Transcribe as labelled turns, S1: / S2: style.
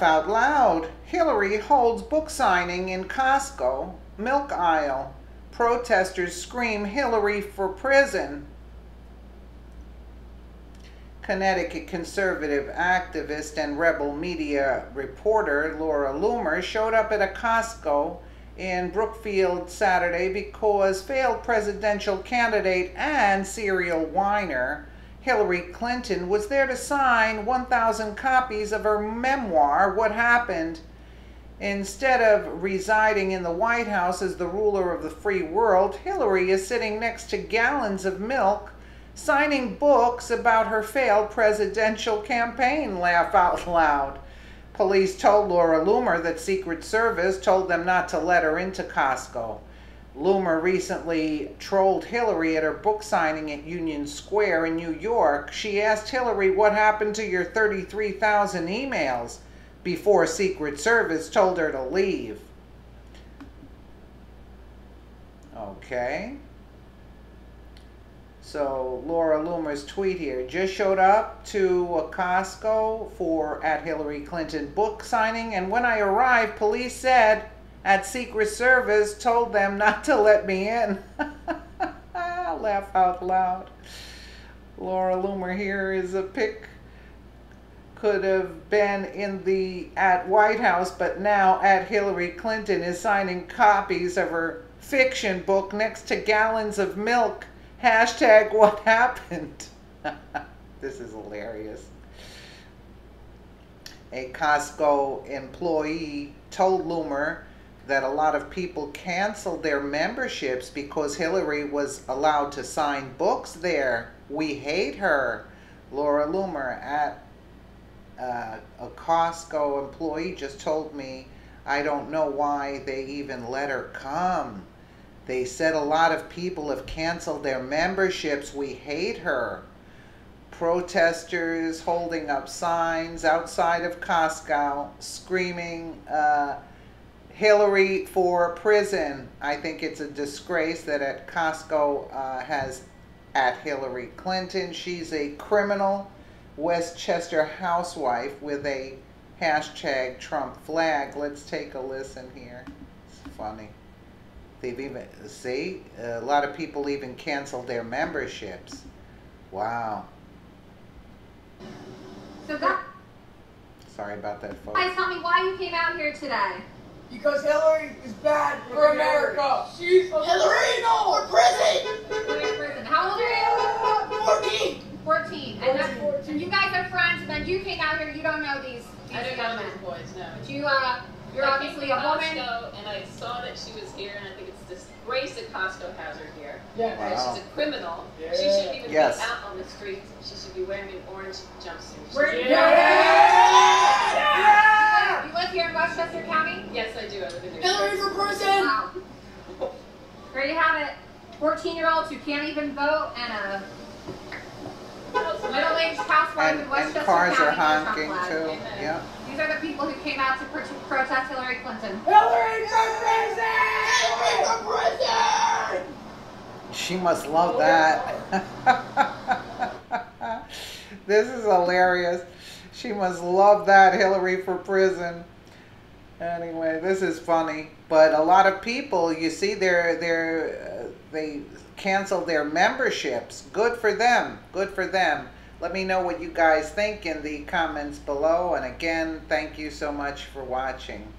S1: Out loud, Hillary holds book signing in Costco milk aisle. Protesters scream Hillary for prison. Connecticut conservative activist and rebel media reporter Laura Loomer showed up at a Costco in Brookfield Saturday because failed presidential candidate and serial whiner Hillary Clinton was there to sign 1,000 copies of her memoir, What Happened. Instead of residing in the White House as the ruler of the free world, Hillary is sitting next to gallons of milk, signing books about her failed presidential campaign. Laugh out loud. Police told Laura Loomer that Secret Service told them not to let her into Costco. Loomer recently trolled Hillary at her book signing at Union Square in New York. She asked Hillary what happened to your 33,000 emails before Secret Service told her to leave. Okay. So Laura Loomer's tweet here just showed up to a Costco for at Hillary Clinton book signing, and when I arrived, police said at Secret Service told them not to let me in. Laugh out loud. Laura Loomer here is a pic. Could have been in the at White House, but now at Hillary Clinton is signing copies of her fiction book next to gallons of milk. Hashtag what happened. this is hilarious. A Costco employee told Loomer that a lot of people canceled their memberships because Hillary was allowed to sign books there. We hate her. Laura Loomer at uh, a Costco employee just told me, I don't know why they even let her come. They said a lot of people have canceled their memberships. We hate her. Protesters holding up signs outside of Costco screaming, uh, Hillary for prison. I think it's a disgrace that at Costco uh, has at Hillary Clinton. She's a criminal Westchester housewife with a hashtag Trump flag. Let's take a listen here. It's funny. They've even, see, a lot of people even canceled their memberships. Wow.
S2: So that.
S1: Sorry about that, folks.
S2: Guys, tell me why you came out here today.
S3: Because Hillary is bad for America. She's
S4: Hillary, no, for prison.
S2: Hillary prison. How old are
S4: you?
S2: 14. 14. And, then, 14. and you guys are friends, and then you came out here, you don't know these, these
S5: I don't know these boys, no.
S2: But you, uh, you're
S5: I
S2: obviously
S5: came
S2: a
S5: to
S2: woman.
S5: Costco, and I saw that she was here, and I think it's a disgrace that Costco has her here.
S3: Yeah.
S1: Wow.
S5: She's a criminal.
S3: Yeah.
S5: She shouldn't even
S1: Yes.
S5: be out on the streets. She should be wearing an orange jumpsuit.
S2: Where-
S5: She's-
S3: Yeah.
S2: You live here in Westchester County?
S5: Yes, I do. I live in New
S4: Hillary for prison.
S2: Wow. There you have it. 14 year olds who can't even vote and a middle aged housewife
S1: And,
S2: in Westchester
S1: and cars
S2: County
S1: are
S2: with a Trump
S1: honking too.
S5: Amen.
S1: Yeah.
S2: These are the people who came out to pro- protest Hillary Clinton.
S3: Hillary for prison.
S4: Hillary for prison.
S1: She must love that. this is hilarious. She must love that Hillary for prison. Anyway, this is funny, but a lot of people, you see, they're they're uh, they canceled their memberships. Good for them. Good for them. Let me know what you guys think in the comments below. And again, thank you so much for watching.